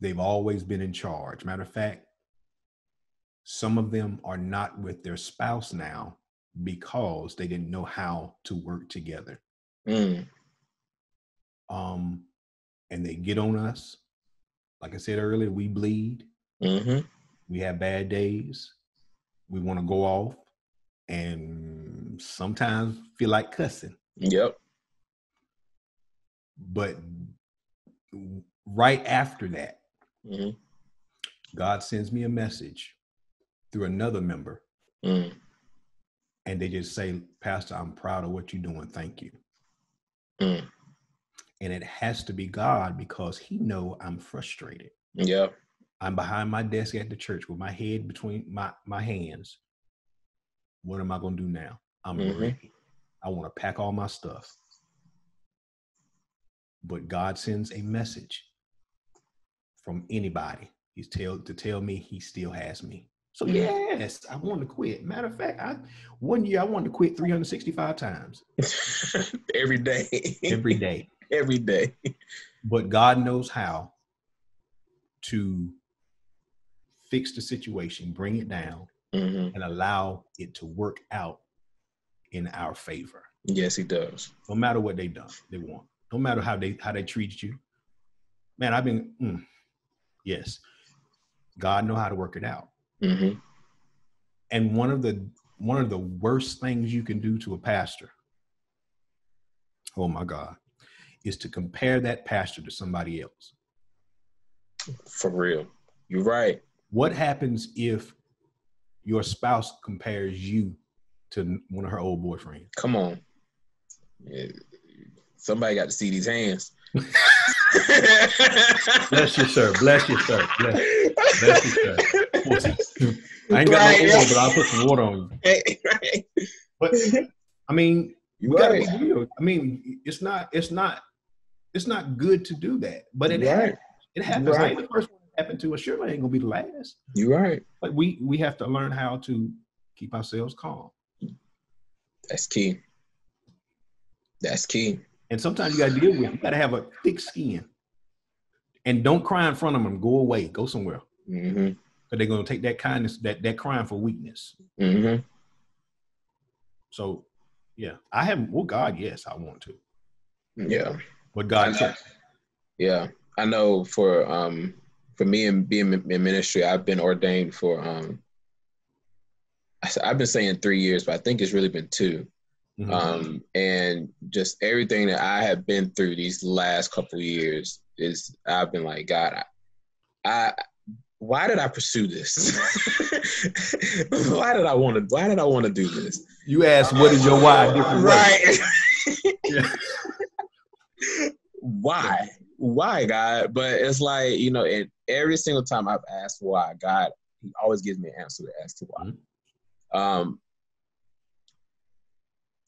They've always been in charge. Matter of fact, some of them are not with their spouse now because they didn't know how to work together. Mm. Um, and they get on us. Like I said earlier, we bleed. hmm We have bad days. We want to go off and sometimes feel like cussing. Yep. But right after that, hmm God sends me a message through another member, Mm. and they just say, Pastor, I'm proud of what you're doing. Thank you. Mm. And it has to be God because He know I'm frustrated. Yep. I'm behind my desk at the church with my head between my, my hands. What am I going to do now? I'm Mhm. ready. I want to pack all my stuff. But God sends a message from anybody. He's tell to tell me he still has me. So yes, I want to quit. Matter of fact, I one year I wanted to quit 365 times Every day. every day. Every day. But God knows how to fix the situation, bring it down, hmm and allow it to work out in our favor. Yes, he does. No matter what they've done, they want. No matter how they how they treated you. Man, I've been mm, yes. God know how to work it out. hmm And one of the one of the worst things you can do to a pastor, oh my God, is to compare that pastor to somebody else. For real. You're right. What happens if your spouse compares you to one of her old boyfriends? Come on. Yeah. Somebody got to see these hands. Bless you, sir. Bless you, sir. Bless, bless you, sir. I ain't got Right, no oil, right. but I'll put some water on you. right. But I mean, You we gotta be real. I mean, it's not, it's not, it's not good to do that. But it Right. happens. It happens. Right. I ain't the first one it happened to us. Surely it ain't gonna be the last. You're right. But we we have to learn how to keep ourselves calm. That's key. That's key. And sometimes you gotta deal with. it. You gotta have a thick skin. And don't cry in front of them. Go away. Go somewhere. hmm Because they're gonna take that kindness, that that crying for weakness. hmm So yeah, I have. Well, God, yes, I want to. Yeah. But God, I know. Yeah. I know for um for me and being in ministry, I've been ordained for um I've been saying three years, but I think it's really been two. Mhm. Um and just everything that I have been through these last couple years is I've been like, God, I, I why did I pursue this? why did I want to why did I want to do this? you asked, what is your why? Different. Right. Why? Why, God? But it's like, you know, it, every single time I've asked why, God, He always gives me an answer as to why. Um,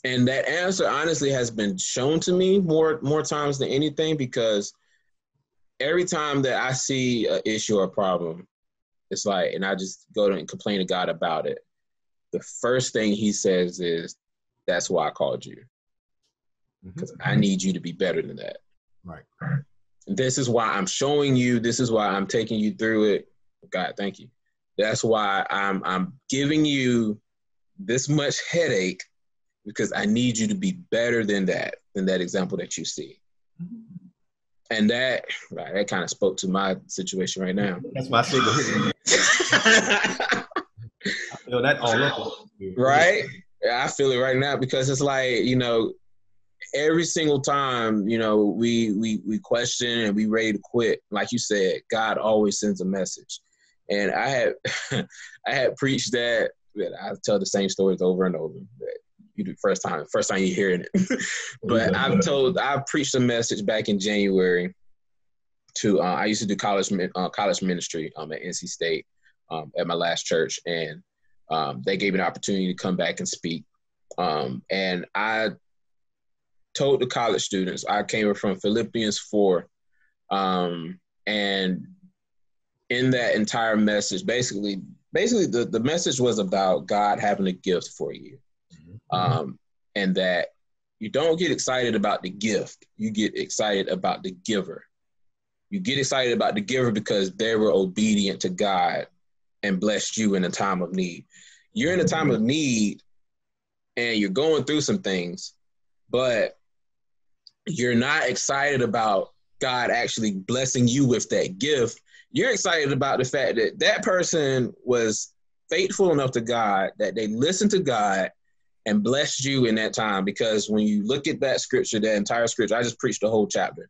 and that answer honestly has been shown to me more more times than anything because every time that I see an issue or a problem, it's like, and I just go to and complain to God about it. The first thing He says is, "That's why I called you." Mm-hmm. Because I need you to be better than that. Right. This is why I'm showing you. This is why I'm taking you through it. God, thank you. That's why I'm I'm giving you this much headache because I need you to be better than that than that example that you see. And that right, that kind of spoke to my situation right now. That's why I said, go. I feel that all up. right? Yeah, I feel it right now because it's like you know, every single time you know we we we question and we ready to quit. Like you said, God always sends a message, and I had I had preached that. that I tell the same stories over and over. That you do first time, first time you hearing it, but I've told I preached a message back in January. To uh, I used to do college uh, college ministry um, at NC State um, at my last church, and um, they gave me an opportunity to come back and speak. Um, and I told the college students, I came from Philippians 4. Um, and in that entire message, basically, basically the, the message was about God having a gift for you. Mm-hmm. Um, and that you don't get excited about the gift, you get excited about the giver. You get excited about the giver because they were obedient to God and blessed you in a time of need. You're in a time of need and you're going through some things, but you're not excited about God actually blessing you with that gift. You're excited about the fact that that person was faithful enough to God that they listened to God and blessed you in that time. Because when you look at that scripture, that entire scripture, I just preached the whole chapter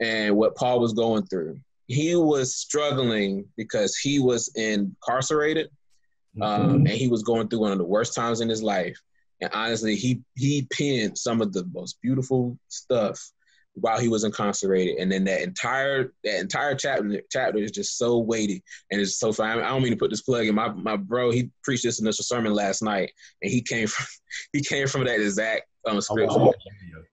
and what Paul was going through. He was struggling because he was incarcerated um, mm-hmm. and he was going through one of the worst times in his life. And honestly, he he penned some of the most beautiful stuff while he was incarcerated. And then that entire that entire chapter chapter is just so weighty and it's so fun. I don't mean to put this plug in. My my bro, he preached this initial sermon last night, and he came from he came from that exact um, scripture. Oh,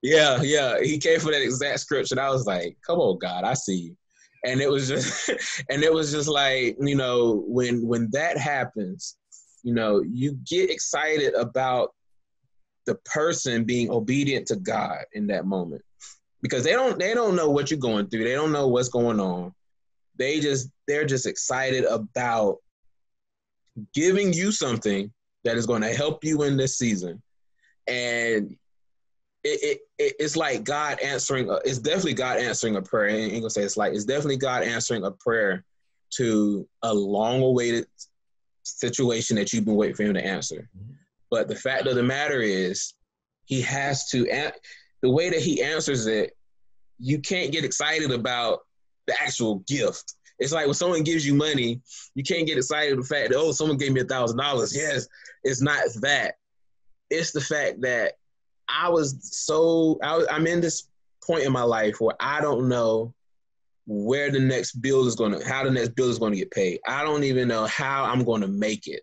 yeah, yeah, he came from that exact scripture. And I was like, come on, God, I see you. And it was just and it was just like you know when when that happens, you know you get excited about the person being obedient to God in that moment because they don't they don't know what you're going through. They don't know what's going on. They just they're just excited about giving you something that is going to help you in this season. And it, it, it's like God answering. A, it's definitely God answering a prayer. I ain't gonna say it's like it's definitely God answering a prayer to a long-awaited situation that you've been waiting for Him to answer. Mm-hmm. But the fact of the matter is, He has to the way that he answers it, you can't get excited about the actual gift. It's like when someone gives you money, you can't get excited the fact that oh, someone gave me a thousand dollars. Yes, it's not that. It's the fact that I was so I, I'm in this point in my life where I don't know where the next bill is going to how the next bill is going to get paid. I don't even know how I'm going to make it.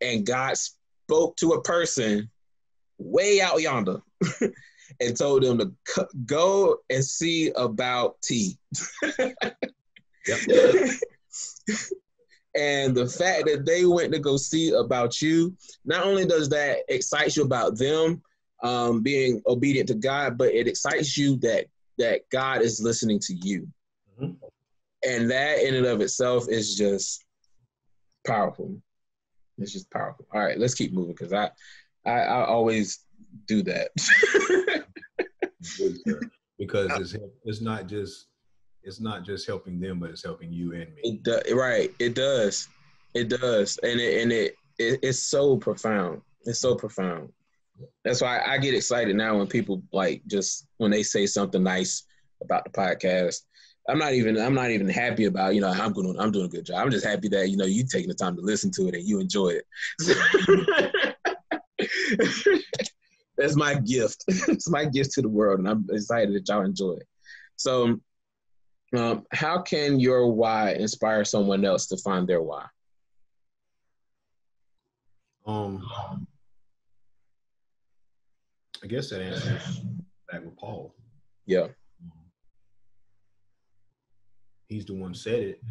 And God spoke to a person way out yonder and told them to c- go and see about tea. and the fact that they went to go see about you, not only does that excite you about them um, being obedient to God, but it excites you that that God is listening to you. Mm-hmm. And that in and of itself is just powerful. It's just powerful. All right, let's keep moving because I I, I always do that. because uh, it's it's not just it's not just helping them, but it's helping you and me. It do, right. It does. It does, and it and it, it it's so profound. It's so profound. That's why I get excited now when people like just when they say something nice about the podcast. I'm not even I'm not even happy about you know I'm going I'm doing a good job. I'm just happy that you know you taking the time to listen to it and you enjoy it. That's my gift. it's my gift to the world, and I'm excited that y'all enjoy it. So, um, how can your why inspire someone else to find their why? Um, I guess that answers back with Paul. Yeah. He's the one said it,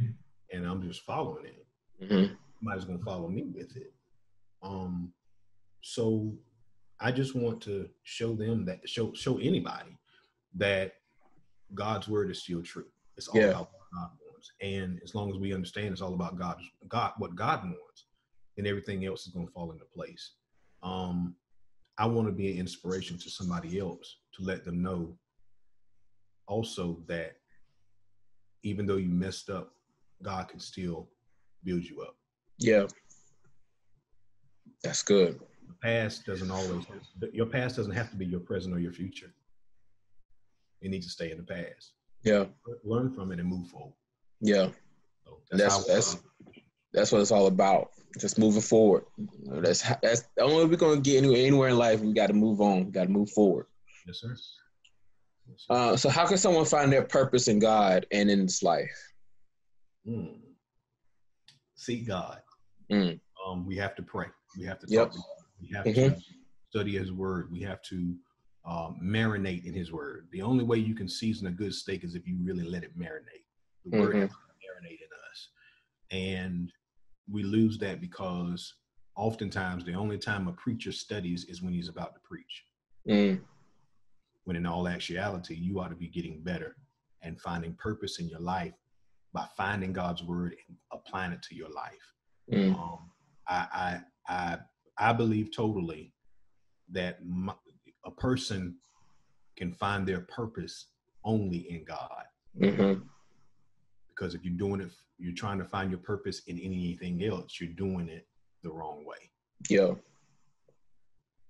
and I'm just following it. Mm-hmm. Somebody's gonna follow me with it. Um, so I just want to show them that show show anybody that God's word is still true. It's all yeah. about what God wants. And as long as we understand it's all about God God what God wants, and everything else is gonna fall into place. Um I want to be an inspiration to somebody else to let them know also that even though you messed up, God can still build you up. Yeah. That's good past doesn't always your past doesn't have to be your present or your future. It needs to stay in the past. Yeah. Learn from it and move forward. Yeah. So that's that's that's, that's, what it's all about. Just moving forward. That's that's the only way we're gonna get anywhere anywhere in life. We got to move on. We got to move forward. Yes, sir. Yes, sir. Uh, so, how can someone find their purpose in God and in this life? Mm. Seek God. Mm. Um, we have to pray. We have to Yep. talk. We have Mhm. to study His Word. We have to um, marinate in His Word. The only way you can season a good steak is if you really let it marinate. The Word Mhm. has to marinate in us, and we lose that because oftentimes the only time a preacher studies is when he's about to preach. Mm, When in all actuality, you ought to be getting better and finding purpose in your life by finding God's Word and applying it to your life. mm, Um, I, I, I, I believe totally that my, a person can find their purpose only in God. mhm. Because if you're doing it, you're trying to find your purpose in anything else, you're doing it the wrong way. Yeah.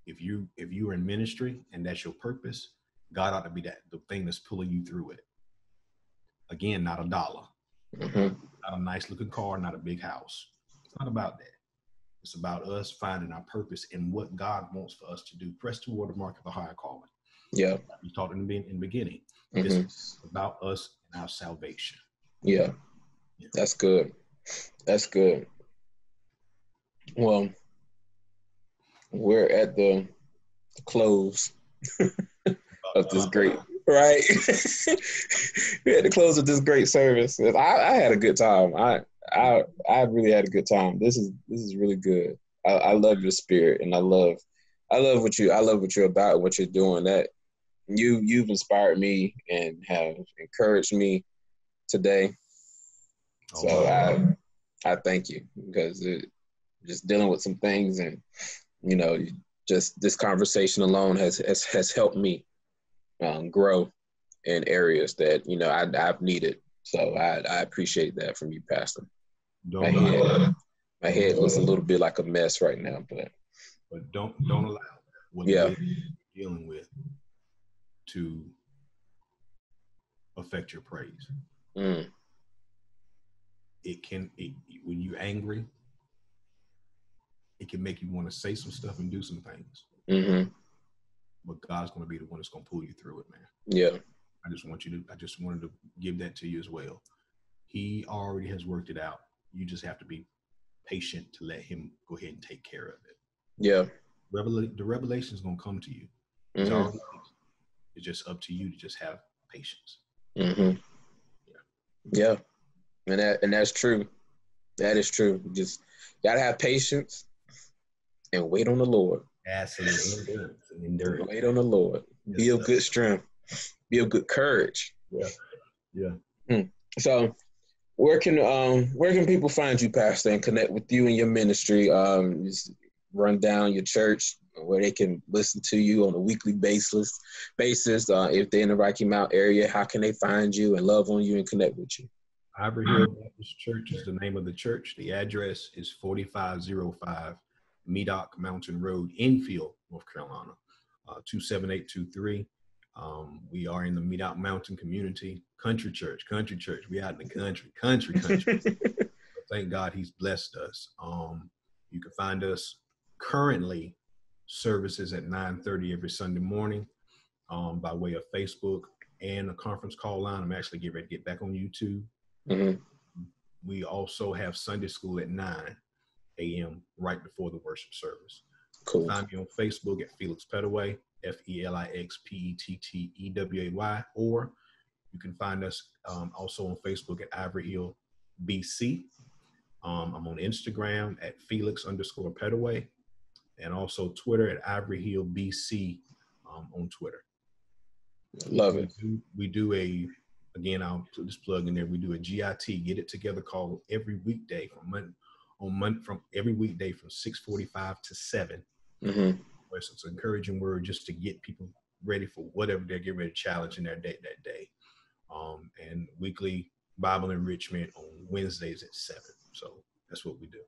If you if you're in ministry and that's your purpose, God ought to be that the thing that's pulling you through it. Again, not a dollar, Mhm. not a nice looking car, not a big house. It's not about that. It's about us finding our purpose and what God wants for us to do. Press toward the mark of the higher calling. Yeah. We talked in the, in the beginning. Mhm. This is about us and our salvation. Yeah. That's good. That's good. Well, we're at the close of this great right. we're at the close of this great service. I, I had a good time. I I I really had a good time. This is this is really good. I, I love your spirit and I love I love what you I love what you're about and what you're doing. That you you've inspired me and have encouraged me today. Oh, So wow. I I thank you because it, just dealing with some things and you know just this conversation alone has has, has helped me um, grow in areas that you know I, I've needed. So I, I appreciate that from you, Pastor. Don't, My head, my head looks a little bit like a mess right now, but but don't don't allow what Yeah. you're dealing with to affect your praise. mm, It can it, when you're angry, it can make you want to say some stuff and do some things. hmm But God's going to be the one that's going to pull you through it, man. yeah, I just want you to. I just wanted to give that to you as well. He already has worked it out. You just have to be patient to let him go ahead and take care of it. yeah, Revela- the revelation is going to come to you. It's, hmm already, it's just up to you to just have patience. hmm yeah, and that and that's true. That is true. Just gotta have patience and wait on the Lord. Absolutely. Endurance and endurance. Wait on the Lord. Be of good strength. Be of good courage. Yeah. Yeah. So, where can um where can people find you, Pastor, and connect with you and your ministry? Um, just run down your church where they can listen to you on a weekly basis. Basis. Uh, if they're in the Rocky Mount area, how can they find you and love on you and connect with you? Ivory Hill Baptist Church is the name of the church. The address is 4505 Medoc Mountain Road, Enfield, North Carolina, uh, 27823. Um, we are in the Medoc Mountain community, country church, country church. We out in the country, country, country. Thank God he's blessed us. Um, you can find us currently services at 9:30 every Sunday morning um, by way of Facebook and a conference call line. I'm actually getting ready to get back on YouTube. hmm We also have Sunday school at 9 a.m. right before the worship service. Cool. Find me on Facebook at Felix Petteway, F E L I X P E T T E W A Y, or you can find us um, also on Facebook at Ivory Hill BC. Um, I'm on Instagram at Felix underscore Petteway, and also Twitter at Ivory Hill BC um, on Twitter. Love We it. do, we do a again. I'll put this plug in there. We do a GIT Get It Together call every weekday from Monday on Monday from every weekday from 6:45 to 7. hmm Where it's an encouraging word just to get people ready for whatever they're getting ready to challenge in their day that day. Um, and weekly Bible enrichment on Wednesdays at seven. So that's what we do.